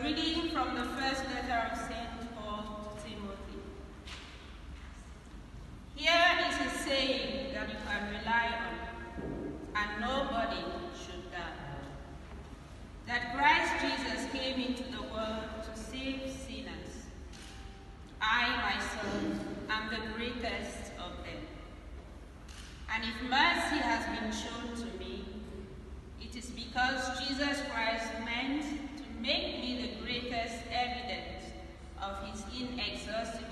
Reading from the first letter of St. Paul to Timothy. Here is a saying that you can rely on, and nobody should doubt. That Christ Jesus came into the world to save sinners. I myself am the greatest of them. And if mercy has been shown to me, it is because Jesus Christ everlasting